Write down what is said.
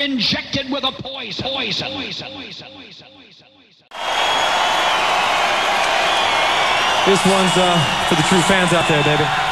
injected with a poison. Poison. Poison. This one's uh, for the true fans out there, baby.